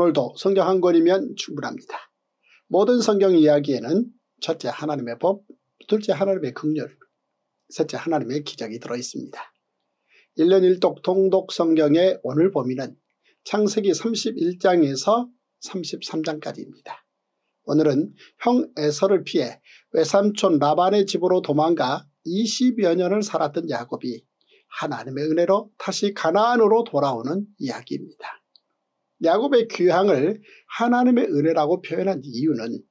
오늘도 성경 한 권이면 충분합니다. 모든 성경 이야기에는 첫째 하나님의 법, 둘째 하나님의 긍휼, 셋째 하나님의 기적이 들어있습니다. 1년 1독 통독 성경의 오늘 범위는 창세기 31장에서 33장까지입니다. 오늘은 형 에서를 피해 외삼촌 라반의 집으로 도망가 20여 년을 살았던 야곱이 하나님의 은혜로 다시 가나안으로 돌아오는 이야기입니다. 야곱의 귀향을 하나님의 은혜라고 표현한 이유는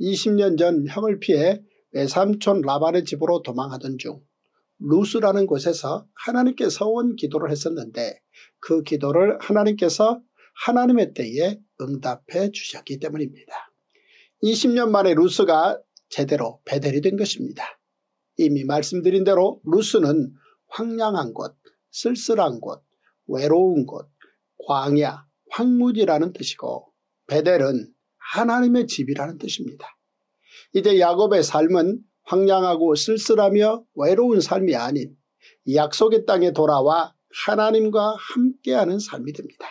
20년 전 형을 피해 외삼촌 라반의 집으로 도망하던 중 루스라는 곳에서 하나님께 서원 기도를 했었는데 그 기도를 하나님께서 하나님의 때에 응답해 주셨기 때문입니다. 20년 만에 루스가 제대로 배달이 된 것입니다. 이미 말씀드린 대로 루스는 황량한 곳, 쓸쓸한 곳, 외로운 곳, 광야, 황무지라는 뜻이고 베델은 하나님의 집이라는 뜻입니다. 이제 야곱의 삶은 황량하고 쓸쓸하며 외로운 삶이 아닌 약속의 땅에 돌아와 하나님과 함께하는 삶이 됩니다.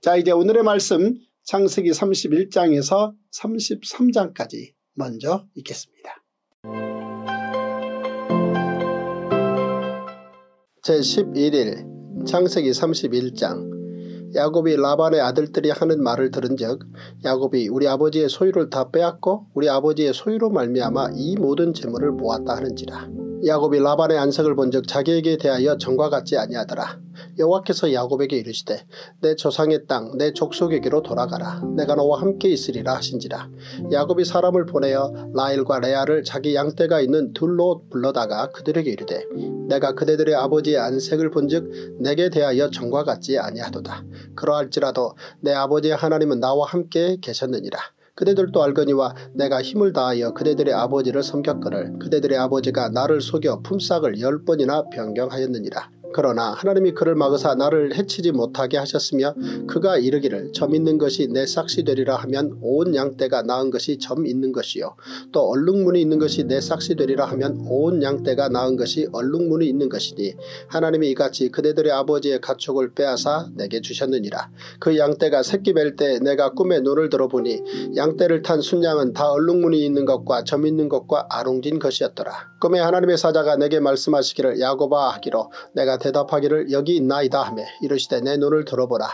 자 이제 오늘의 말씀 창세기 31장에서 33장까지 먼저 읽겠습니다. 제11일 창세기 31장 야곱이 라반의 아들들이 하는 말을 들은 적 야곱이 우리 아버지의 소유를 다 빼앗고 우리 아버지의 소유로 말미암아 이 모든 재물을 모았다 하는지라. 야곱이 라반의 안색을 본적 자기에게 대하여 정과 같지 아니하더라. 여호와께서 야곱에게 이르시되 내 조상의 땅 내 족속에게로 돌아가라. 내가 너와 함께 있으리라 하신지라. 야곱이 사람을 보내어 라일과 레아를 자기 양떼가 있는 둘로 불러다가 그들에게 이르되 내가 그대들의 아버지의 안색을 본즉 내게 대하여 정과 같지 아니하도다. 그러할지라도 내 아버지의 하나님은 나와 함께 계셨느니라 그대들도 알거니와 내가 힘을 다하여 그대들의 아버지를 섬겼거늘 그대들의 아버지가 나를 속여 품삯을 열 번이나 변경하였느니라. 그러나 하나님이 그를 막으사 나를 해치지 못하게 하셨으며 그가 이르기를 점 있는 것이 내 삭시 되리라 하면 온 양떼가 낳은 것이 점 있는 것이요. 또 얼룩무늬 있는 것이 내 삭시 되리라 하면 온 양떼가 낳은 것이 얼룩무늬 있는 것이니 하나님이 이같이 그대들의 아버지의 가축을 빼앗아 내게 주셨느니라. 그 양떼가 새끼 뵐 때 내가 꿈에 눈을 들어보니 양떼를 탄 순양은 다 얼룩무늬 있는 것과 점 있는 것과 아롱진 것이었더라. 꿈에 하나님의 사자가 내게 말씀하시기를 야고바 하기로 내가 대답하기를 여기 있나이다 하며 이르시되 내 눈을 들어보라.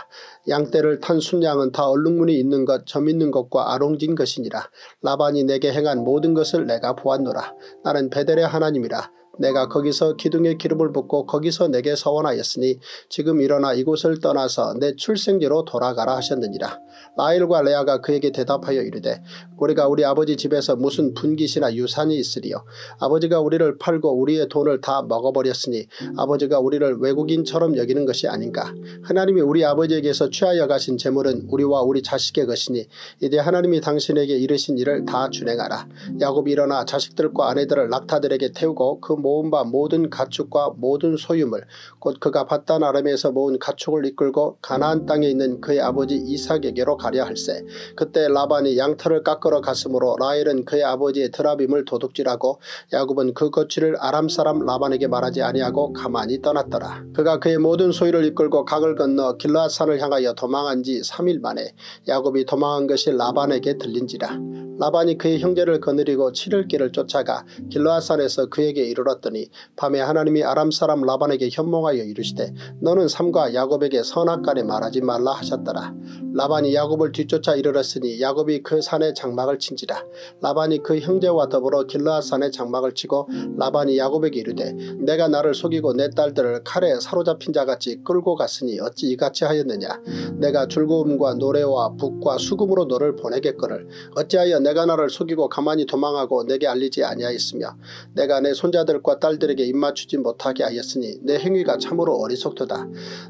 양떼를 탄 순양은 다 얼룩무늬 있는 것, 점 있는 것과 아롱진 것이니라. 라반이 내게 행한 모든 것을 내가 보았노라. 나는 베델의 하나님이라. 내가 거기서 기둥에 기름을 붓고 거기서 내게 서원하였으니 지금 일어나 이곳을 떠나서 내 출생지로 돌아가라 하셨느니라. 라일과 레아가 그에게 대답하여 이르되 우리가 우리 아버지 집에서 무슨 분깃이나 유산이 있으리요. 아버지가 우리를 팔고 우리의 돈을 다 먹어버렸으니 아버지가 우리를 외국인처럼 여기는 것이 아닌가. 하나님이 우리 아버지에게서 취하여 가신 재물은 우리와 우리 자식의 것이니 이제 하나님이 당신에게 이르신 일을 다 준행하라. 야곱이 일어나 자식들과 아내들을 낙타들에게 태우고 그 모은 바 모든 가축과 모든 소유물 곧 그가 바단 아람에서 모은 가축을 이끌고 가나안 땅에 있는 그의 아버지 이삭에게로 가려 할세 그때 라반이 양털을 깎으러 갔으므로 라헬은 그의 아버지의 드라빔을 도둑질하고 야곱은 그 거취를 아람 사람 라반에게 말하지 아니하고 가만히 떠났더라. 그가 그의 모든 소유를 이끌고 각을 건너 길라산을 향하여 도망한 지 3일 만에 야곱이 도망한 것이 라반에게 들린지라. 라반이 그의 형제를 거느리고 7일 길을 쫓아가 길라산에서 그에게 이르렀 들었더니 밤에 하나님이 아람 사람 라반에게 현몽하여 이르시되 너는 삼과 야곱에게 선악간에 말하지 말라 하셨더라. 라반이 야곱을 뒤쫓아 이르렀으니 야곱이 그 산에 장막을 친지라. 라반이 그 형제와 더불어 길라산에 장막을 치고 라반이 야곱에게 이르되 내가 나를 속이고 내 딸들을 칼에 사로잡힌 자같이 끌고 갔으니 어찌 이같이 하였느냐. 내가 즐거움과 노래와 북과 수금으로 너를 보내겠거늘 어찌하여 내가 나를 속이고 가만히 도망하고 내게 알리지 아니하였으며 내가 내 손자들과 아들과 딸들에게 입맞추지 못하게 하였으니 내 행위가 참으로 어리석도다.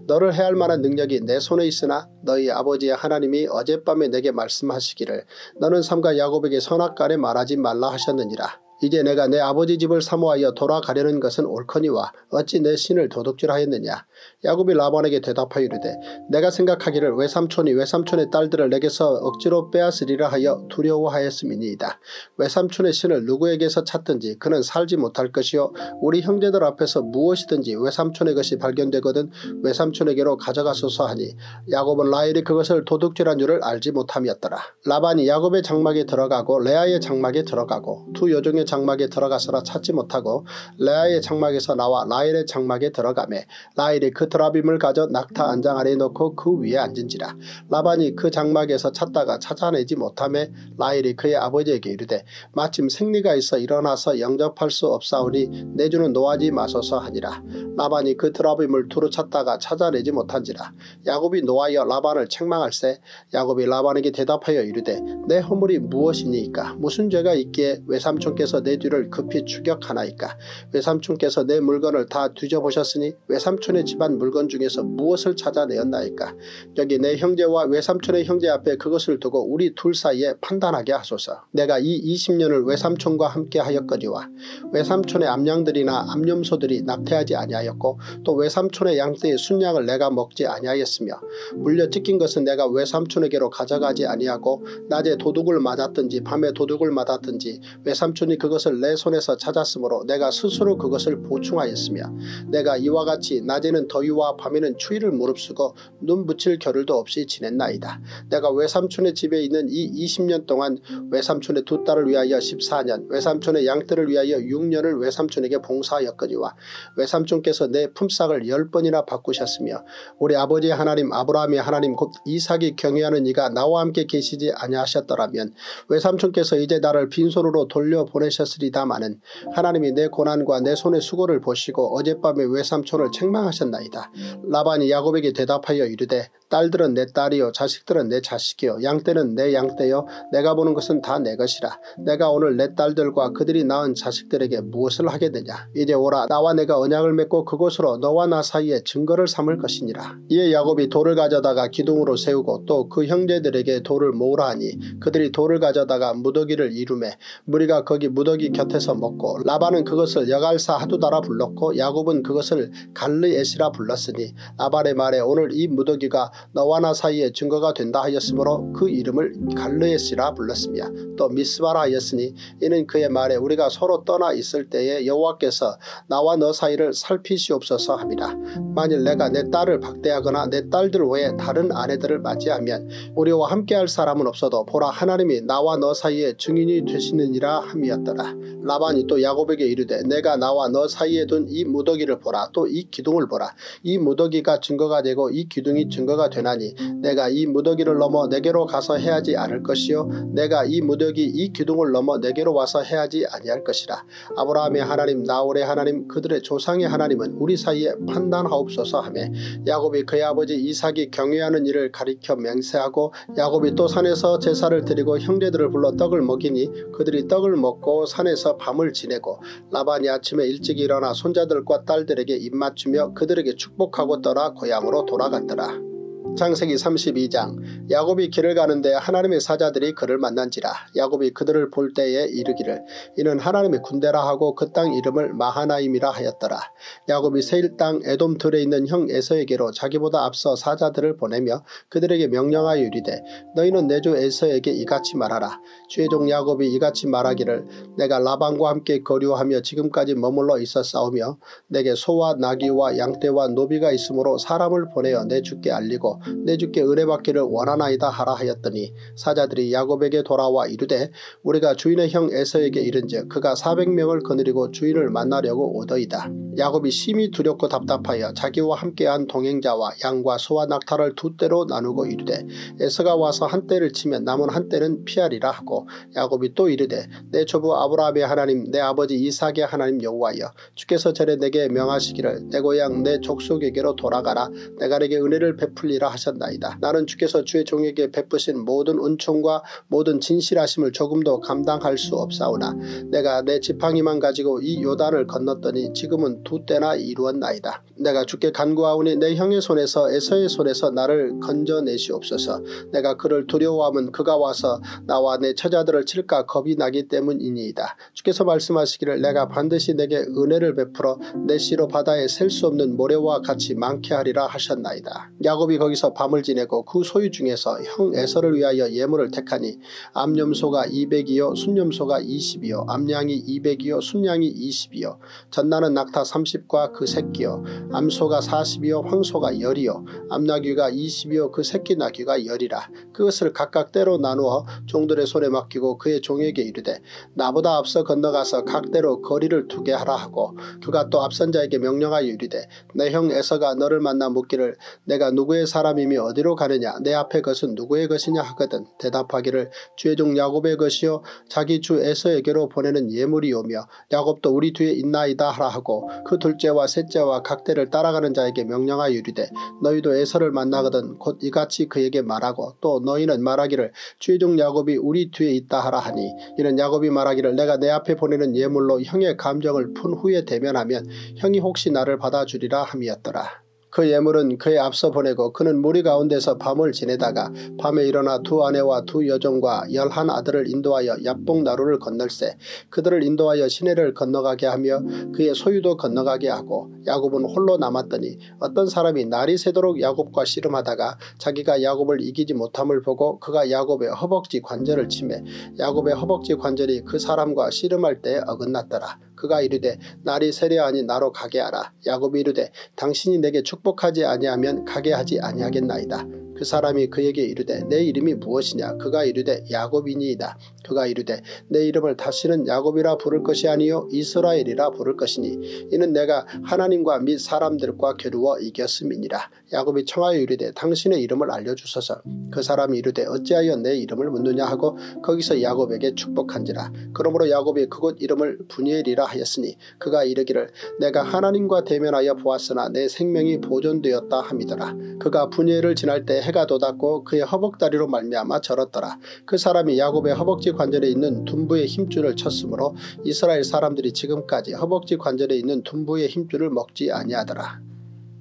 너를 해할 만한 능력이 내 손에 있으나 너희 아버지의 하나님이 어젯밤에 내게 말씀하시기를 너는 삼가 야곱에게 선악간에 말하지 말라 하셨느니라. 이제 내가 내 아버지 집을 사모하여 돌아가려는 것은 옳거니와 어찌 내 신을 도둑질하였느냐. 야곱이 라반에게 대답하여 이르되 내가 생각하기를 외삼촌이 외삼촌의 딸들을 내게서 억지로 빼앗으리라 하여 두려워하였음이니이다. 외삼촌의 신을 누구에게서 찾든지 그는 살지 못할 것이요 우리 형제들 앞에서 무엇이든지 외삼촌의 것이 발견되거든 외삼촌에게로 가져가소서 하니 야곱은 라헬이 그것을 도둑질한 줄을 알지 못함이었더라. 라반이 야곱의 장막에 들어가고 레아의 장막에 들어가고 두 여종의 장막에 들어가서라 찾지 못하고 레아의 장막에서 나와 라헬의 장막에 들어가매 라헬이 그 드라빔을 가져 낙타 안장 아래에 놓고 그 위에 앉은지라 라반이 그 장막에서 찾다가 찾아내지 못하매 라헬이 그의 아버지에게 이르되 마침 생리가 있어 일어나서 영접할 수 없사오니 내주는 놓아지 마소서 하니라 라반이 그 드라빔을 두루 찾다가 찾아내지 못한지라 야곱이 노하여 라반을 책망할세 야곱이 라반에게 대답하여 이르되 내 허물이 무엇이니이까? 무슨 죄가 있기에 외삼촌께서 내 뒤를 급히 추격하나이까? 외삼촌께서 내 물건을 다 뒤져보셨으니 외삼촌의 집안 물건 중에서 무엇을 찾아내었나이까? 여기 내 형제와 외삼촌의 형제 앞에 그것을 두고 우리 둘 사이에 판단하게 하소서. 내가 이 20년을 외삼촌과 함께 하였거니와 외삼촌의 암양들이나 암염소들이 낙태하지 아니하 였고 또 외삼촌의 양떼의 순양을 내가 먹지 아니하였으며 물려 찢긴 것은 내가 외삼촌에게로 가져가지 아니하고 낮에 도둑을 맞았든지 밤에 도둑을 맞았든지 외삼촌이 그것을 내 손에서 찾았으므로 내가 스스로 그것을 보충하였으며 내가 이와 같이 낮에는 더위와 밤에는 추위를 무릅쓰고 눈 붙일 겨를도 없이 지냈나이다. 내가 외삼촌의 집에 있는 이 20년 동안 외삼촌의 두 딸을 위하여 14년 외삼촌의 양떼를 위하여 6년을 외삼촌에게 봉사하였거니와 외삼촌께서 내 품삯을 10번이나 바꾸셨으며 우리 아버지의 하나님 아브라함의 하나님 곧 이삭이 경외하는 이가 나와 함께 계시지 아니하셨더라면 외삼촌께서 이제 나를 빈손으로 돌려보내셨으리다마는 하나님이 내 고난과 내 손의 수고를 보시고 어젯밤에 외삼촌을 책망하셨나이다. 라반이 야곱에게 대답하여 이르되 딸들은 내 딸이요 자식들은 내 자식이요 양떼는 내 양떼요 내가 보는 것은 다 내 것이라. 내가 오늘 내 딸들과 그들이 낳은 자식들에게 무엇을 하게 되냐? 이제 오라. 나와 내가 언약을 맺고 그곳으로 너와 나 사이에 증거를 삼을 것이니라. 이에 야곱이 돌을 가져다가 기둥으로 세우고 또 그 형제들에게 돌을 모으라 하니 그들이 돌을 가져다가 무더기를 이루매 무리가 거기 무더기 곁에서 먹고 라반은 그것을 여갈사 하두다라 불렀고 야곱은 그것을 갈르에시라 불렀으니 라반의 말에 오늘 이 무더기가 너와 나 사이에 증거가 된다 하였으므로 그 이름을 갈르에시라 불렀으며 또 미스바라 하였으니 이는 그의 말에 우리가 서로 떠나 있을 때에 여호와께서 나와 너 사이를 살피 시옵소서 함이라 만일 내가 내 딸을 박대하거나 내 딸들 외에 다른 아내들을 맞이하면 우리와 함께할 사람은 없어도 보라 하나님이 나와 너 사이에 증인이 되시느니라 함이었더라. 라반이 또 야곱에게 이르되 내가 나와 너 사이에 둔 이 무더기를 보라. 또 이 기둥을 보라. 이 무더기가 증거가 되고 이 기둥이 증거가 되나니 내가 이 무더기를 넘어 내게로 가서 해야지 않을 것이요. 내가 이 무더기 이 기둥을 넘어 내게로 와서 해야지 아니할 것이라. 아브라함의 하나님 나홀의 하나님 그들의 조상의 하나님 은 우리 사이에 판단하옵소서 하며 야곱이 그의 아버지 이삭이 경외하는 일을 가리켜 맹세하고 야곱이 또 산에서 제사를 드리고 형제들을 불러 떡을 먹이니 그들이 떡을 먹고 산에서 밤을 지내고 라반이 아침에 일찍 일어나 손자들과 딸들에게 입맞추며 그들에게 축복하고 떠나 고향으로 돌아갔더라. 창세기 32장 야곱이 길을 가는데 하나님의 사자들이 그를 만난지라 야곱이 그들을 볼 때에 이르기를 이는 하나님의 군대라 하고 그 땅 이름을 마하나임이라 하였더라. 야곱이 세일 땅 에돔 들에 있는 형 에서에게로 자기보다 앞서 사자들을 보내며 그들에게 명령하여 이르되 너희는 내 주 에서에게 이같이 말하라. 주의 종 야곱이 이같이 말하기를 내가 라반과 함께 거류하며 지금까지 머물러 있었사오며 내게 소와 나귀와 양떼와 노비가 있으므로 사람을 보내어 내 주께 알리고 내 주께 의뢰받기를 원하나이다 하라 하였더니 사자들이 야곱에게 돌아와 이르되 우리가 주인의 형 에서에게 이른즉 그가 400명을 거느리고 주인을 만나려고 오더이다. 야곱이 심히 두렵고 답답하여 자기와 함께한 동행자와 양과 소와 낙타를 두 떼로 나누고 이르되 에서가 와서 한 떼를 치면 남은 한 떼는 피하리라 하고 야곱이 또 이르되 내 조부 아브라함의 하나님 내 아버지 이삭의 하나님 여호와여 주께서 전에 내게 명하시기를 내 고향 내 족속에게로 돌아가라 내가 내게 은혜를 베풀리라 하셨나이다. 나는 주께서 주의 종에게 베푸신 모든 은총과 모든 진실하심을 조금도 감당할 수 없사오나 내가 내 지팡이만 가지고 이 요단을 건넜더니 지금은 두 때나 이루었나이다. 내가 주께 간구하오니 내 형의 손에서 에서의 손에서 나를 건져내시옵소서. 내가 그를 두려워하면 그가 와서 나와 내 처자들을 칠까 겁이 나기 때문이니이다. 주께서 말씀하시기를 내가 반드시 내게 은혜를 베풀어 내 씨로 바다에 셀 수 없는 모래와 같이 많게 하리라 하셨나이다. 야곱이 거기서 밤을 지내고 그 소유 중에서 형 에서를 위하여 예물을 택하니 암염소가 200이요 순염소가 20이요 암양이 200이요 순양이 20이요 전나는 낙타 30과 그 새끼요 암소가 40이요 황소가 10이요 암나귀가 20이요 그 새끼 나귀가 10이라. 그것을 각각 때로 나누어 종들의 손에 맡기고 그의 종에게 이르되 나보다 앞서 건너가서 각대로 거리를 두게 하라 하고 그가 또 앞선 자에게 명령하여 이르되 내 형 에서가 너를 만나 묻기를 내가 누구의 사람 이며 어디로 가느냐 내 앞에 것은 누구의 것이냐 하거든 대답하기를 주의 종 야곱의 것이요 자기 주 에서에게로 보내는 예물이오며 야곱도 우리 뒤에 있나이다 하라 하고 그 둘째와 셋째와 각대를 따라가는 자에게 명령하여 이르되 너희도 에서를 만나거든 곧 이같이 그에게 말하고 또 너희는 말하기를 주의 종 야곱이 우리 뒤에 있다 하라 하니 이는 야곱이 말하기를 내가 내 앞에 보내는 예물로 형의 감정을 푼 후에 대면하면 형이 혹시 나를 받아주리라 함이었더라. 그 예물은 그의 앞서 보내고 그는 무리 가운데서 밤을 지내다가 밤에 일어나 두 아내와 두 여종과 열한 아들을 인도하여 야뽕 나루를 건널세 그들을 인도하여 시내를 건너가게 하며 그의 소유도 건너가게 하고 야곱은 홀로 남았더니 어떤 사람이 날이 새도록 야곱과 씨름하다가 자기가 야곱을 이기지 못함을 보고 그가 야곱의 허벅지 관절을 치매 야곱의 허벅지 관절이 그 사람과 씨름할 때 어긋났더라. 그가 이르되 날이 세려하니 나로 가게 하라. 야곱이 이르되 당신이 내게 축복하지 아니하면 가게 하지 아니하겠나이다. 그 사람이 그에게 이르되 내 이름이 무엇이냐 그가 이르되 야곱이니이다. 그가 이르되 내 이름을 다시는 야곱이라 부를 것이 아니요 이스라엘이라 부를 것이니 이는 내가 하나님과 및 사람들과 겨루어 이겼음이니라. 야곱이 청하여 이르되 당신의 이름을 알려주소서. 그 사람이 이르되 어찌하여 내 이름을 묻느냐 하고 거기서 야곱에게 축복한지라. 그러므로 야곱이 그곳 이름을 분이엘이라 하였으니 그가 이르기를 내가 하나님과 대면하여 보았으나 내 생명이 보존되었다 함이더라. 그가 분이엘을 지날 때 해가 돋았고 그의 허벅다리로 말미암아 절었더라. 그 사람이 야곱의 허벅지 관절에 있는 둔부의 힘줄을 쳤으므로 이스라엘 사람들이 지금까지 허벅지 관절에 있는 둔부의 힘줄을 먹지 아니하더라.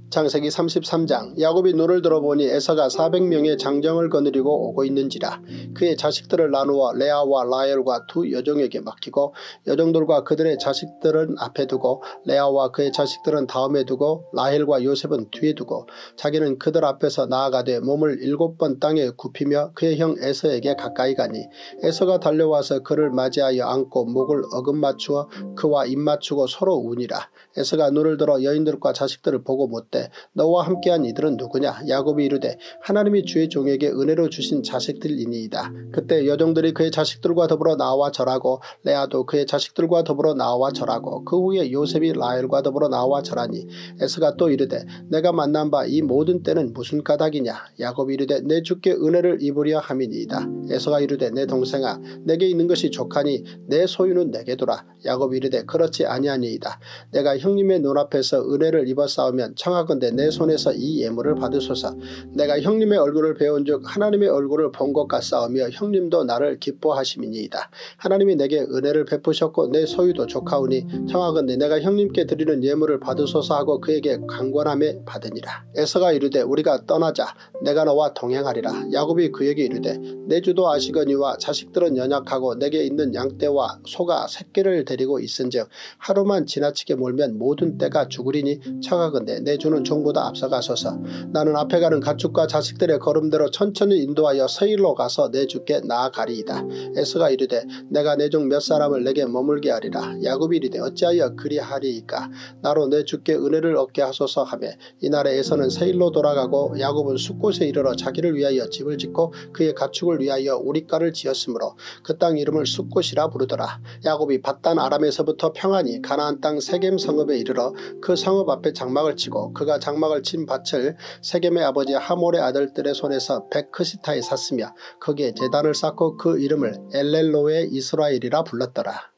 창세기 33장 야곱이 눈을 들어보니 에서가 400명의 장정을 거느리고 오고 있는지라. 그의 자식들을 나누어 레아와 라헬과 두 여종에게 맡기고 여종들과 그들의 자식들은 앞에 두고 레아와 그의 자식들은 다음에 두고 라헬과 요셉은 뒤에 두고 자기는 그들 앞에서 나아가되 몸을 일곱 번 땅에 굽히며 그의 형 에서에게 가까이 가니 에서가 달려와서 그를 맞이하여 안고 목을 어금 맞추어 그와 입 맞추고 서로 우니라. 에서가 눈을 들어 여인들과 자식들을 보고 못되 너와 함께한 이들은 누구냐 야곱이 이르되 하나님이 주의 종에게 은혜로 주신 자식들이니이다. 그때 여종들이 그의 자식들과 더불어 나와 절하고 레아도 그의 자식들과 더불어 나와 절하고 그 후에 요셉이 라헬과 더불어 나와 절하니 에스가 또 이르되 내가 만난 바 이 모든 때는 무슨 까닭이냐 야곱이 이르되 내 주께 은혜를 입으려 함이니이다. 에서가 이르되 내 동생아 내게 있는 것이 족하니 내 소유는 내게 돌아 야곱이 이르되 그렇지 아니하니이다. 내가 형님의 눈앞에서 은혜를 입어 싸우면 청하 건대 내 손에서 이 예물을 받으소서. 내가 형님의 얼굴을 배운 즉 하나님의 얼굴을 본 것 같사오며 형님도 나를 기뻐하심이니이다. 하나님이 내게 은혜를 베푸셨고 내 소유도 족하오니 청하건대 내가 형님께 드리는 예물을 받으소서 하고 그에게 강권함에 받으니라. 에서가 이르되 우리가 떠나자 내가 너와 동행하리라. 야곱이 그에게 이르되 내 주도 아시거니와 자식들은 연약하고 내게 있는 양떼와 소가 새끼를 데리고 있은즉 하루만 지나치게 몰면 모든 때가 죽으리니 청하건대 내 주는 종보다 앞서가소서 나는 앞에 가는 가축과 자식들의 걸음대로 천천히 인도하여 서일로 가서 내 주께 나아가리이다. 에스가 이르되 내가 내 종 몇 사람을 내게 머물게 하리라. 야곱이 이르되 어찌하여 그리하리이까 나로 내 주께 은혜를 얻게 하소서 하며 이날에 에서는 세일로 돌아가고 야곱은 숲곳에 이르러 자기를 위하여 집을 짓고 그의 가축을 위하여 우리가를 지었으므로 그 땅 이름을 숲곳이라 부르더라. 야곱이 바단 아람에서부터 평안히 가나안 땅 세겜 성읍에 이르러 그 성읍 앞에 장막을 치고 그가 장막을 친 밭을 세겜의 아버지 하몰의 아들들의 손에서 베크시타에 샀으며 거기에 재단을 쌓고 그 이름을 엘렐로의 이스라엘이라 불렀더라.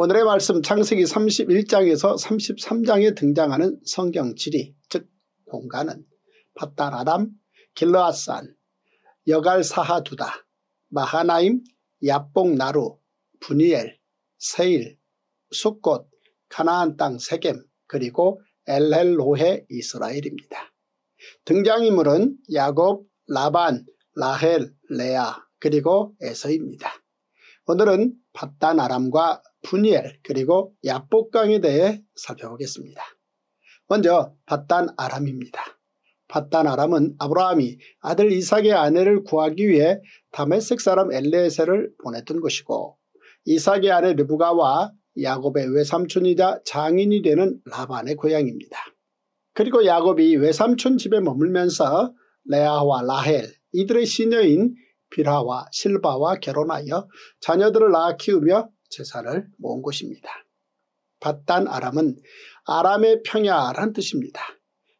오늘의 말씀 창세기 31장에서 33장에 등장하는 성경 지리 즉 공간은 파따라담, 길러아산, 여갈사하두다, 마하나임, 야뽕나루, 분이엘, 세일, 숫꽃, 가나안 땅 세겜 그리고 엘헬로헤 이스라엘입니다. 등장인물은 야곱, 라반, 라헬, 레아 그리고 에서입니다. 오늘은 바단 아람과 분이엘 그리고 야복강에 대해 살펴보겠습니다. 먼저 바단 아람입니다. 바단 아람은 아브라함이 아들 이삭의 아내를 구하기 위해 다메섹 사람 엘레에세를 보냈던 것이고 이삭의 아내 르부가와 야곱의 외삼촌이자 장인이 되는 라반의 고향입니다. 그리고 야곱이 외삼촌 집에 머물면서 레아와 라헬 이들의 시녀인 빌하와 실바와 결혼하여 자녀들을 낳아 키우며 제사를 모은 곳입니다. 바단 아람은 아람의 평야란 뜻입니다.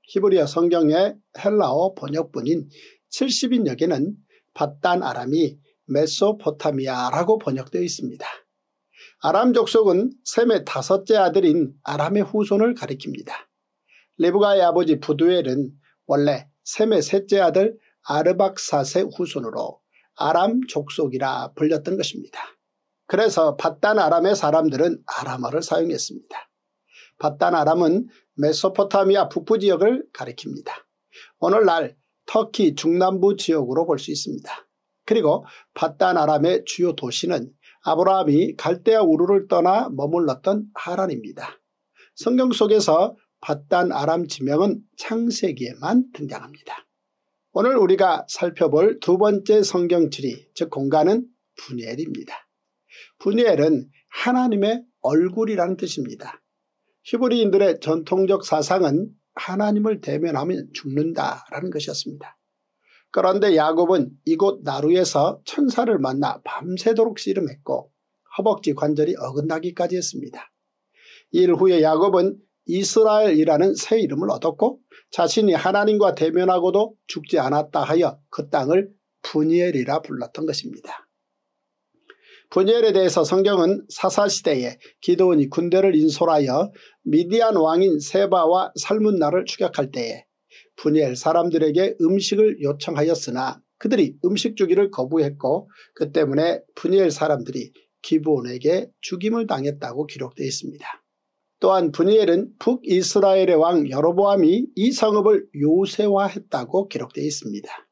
히브리어 성경의 헬라어 번역본인 70인 역에는 바단 아람이 메소포타미아라고 번역되어 있습니다. 아람 족속은 셈의 다섯째 아들인 아람의 후손을 가리킵니다. 레브가의 아버지 부두엘은 원래 셈의 셋째 아들 아르박사세 후손으로 아람 족속이라 불렸던 것입니다. 그래서 바단 아람의 사람들은 아람어를 사용했습니다. 바단 아람은 메소포타미아 북부 지역을 가리킵니다. 오늘날 터키 중남부 지역으로 볼 수 있습니다. 그리고 바단 아람의 주요 도시는 아브라함이 갈대아 우르를 떠나 머물렀던 하란입니다. 성경 속에서 바단 아람 지명은 창세기에만 등장합니다. 오늘 우리가 살펴볼 두 번째 성경 지리 즉 공간은 분이엘입니다. 분이엘은 하나님의 얼굴이라는 뜻입니다. 히브리인들의 전통적 사상은 하나님을 대면하면 죽는다라는 것이었습니다. 그런데 야곱은 이곳 나루에서 천사를 만나 밤새도록 씨름했고 허벅지 관절이 어긋나기까지 했습니다. 일 후에 야곱은 이스라엘이라는 새 이름을 얻었고 자신이 하나님과 대면하고도 죽지 않았다 하여 그 땅을 분이엘이라 불렀던 것입니다. 분이엘에 대해서 성경은 사사시대에 기도원이 군대를 인솔하여 미디안 왕인 세바와 살문나를 추격할 때에 분이엘 사람들에게 음식을 요청하였으나 그들이 음식 주기를 거부했고 그 때문에 분이엘 사람들이 기브온에게 죽임을 당했다고 기록되어 있습니다. 또한 분이엘은 북이스라엘의 왕 여로보암이 이 성읍을 요새화했다고 기록되어 있습니다.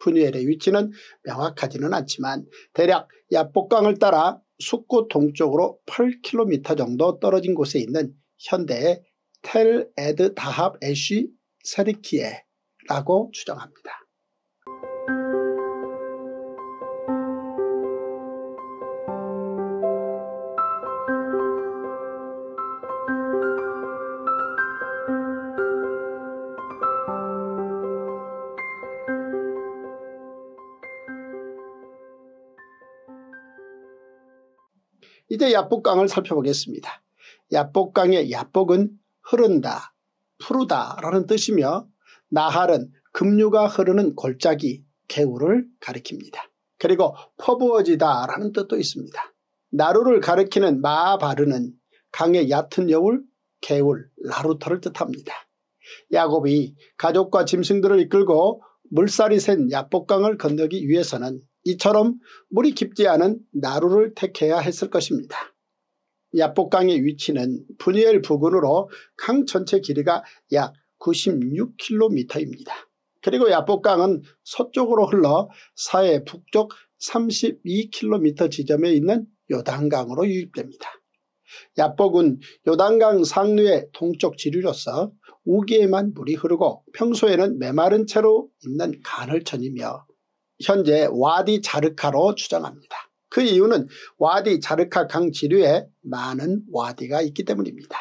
분이엘의 위치는 명확하지는 않지만 대략 야복강을 따라 숙구 동쪽으로 8km 정도 떨어진 곳에 있는 현대의 텔 에드 다합 에쉬 세리키에라고 추정합니다. 이제 야복강을 살펴보겠습니다. 야복강의 야복은 흐른다, 푸르다 라는 뜻이며 나할은 급류가 흐르는 골짜기, 개울을 가리킵니다. 그리고 퍼부어지다 라는 뜻도 있습니다. 나루를 가리키는 마바르는 강의 얕은 여울, 개울, 라루터를 뜻합니다. 야곱이 가족과 짐승들을 이끌고 물살이 센 야복강을 건너기 위해서는 이처럼 물이 깊지 않은 나루를 택해야 했을 것입니다. 야복강의 위치는 분이엘 부근으로 강 전체 길이가 약 96km입니다. 그리고 야복강은 서쪽으로 흘러 사해 북쪽 32km 지점에 있는 요단강으로 유입됩니다. 야복은 요단강 상류의 동쪽 지류로서 우기에만 물이 흐르고 평소에는 메마른 채로 있는 간헐천이며 현재 와디 자르카로 추정합니다. 그 이유는 와디 자르카 강 지류에 많은 와디가 있기 때문입니다.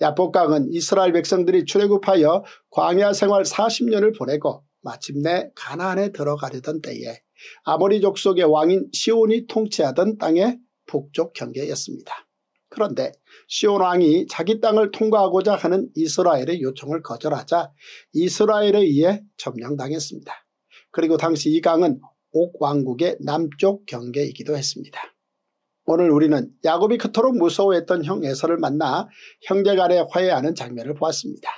야복강은 이스라엘 백성들이 출애굽하여 광야 생활 40년을 보내고 마침내 가나안에 들어가려던 때에 아모리 족속의 왕인 시온이 통치하던 땅의 북쪽 경계였습니다. 그런데 시온 왕이 자기 땅을 통과하고자 하는 이스라엘의 요청을 거절하자 이스라엘에 의해 점령당했습니다. 그리고 당시 이 강은 옥왕국의 남쪽 경계이기도 했습니다. 오늘 우리는 야곱이 그토록 무서워했던 형 에서를 만나 형제 간에 화해하는 장면을 보았습니다.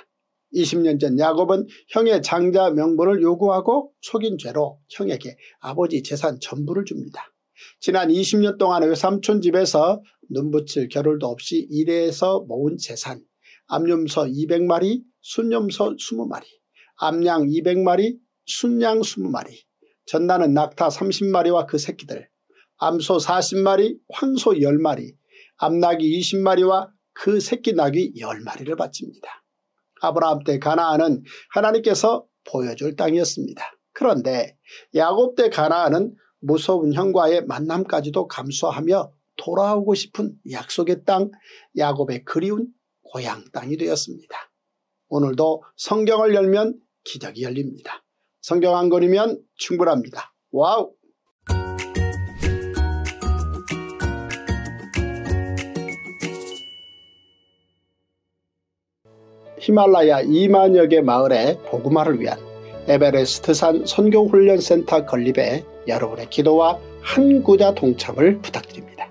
20년 전 야곱은 형의 장자 명분을 요구하고 속인 죄로 형에게 아버지 재산 전부를 줍니다. 지난 20년 동안 외삼촌 집에서 눈붙일 겨를도 없이 일해서 모은 재산 암염소 200마리 순염소 20마리 암양 200마리 순양 20마리 젖 나는 낙타 30마리와 그 새끼들 암소 40마리 황소 10마리 암나귀 20마리와 그 새끼 나귀 10마리를 바칩니다. 아브라함 때 가나안은 하나님께서 보여줄 땅이었습니다. 그런데 야곱 때 가나안은 무서운 형과의 만남까지도 감수하며 돌아오고 싶은 약속의 땅 야곱의 그리운 고향 땅이 되었습니다. 오늘도 성경을 열면 기적이 열립니다. 성경 한 권이면 충분합니다. 와우! 히말라야 2만여 개 마을의 복음화를 위한 에베레스트산 선교훈련센터 건립에 여러분의 기도와 한 구좌 동참을 부탁드립니다.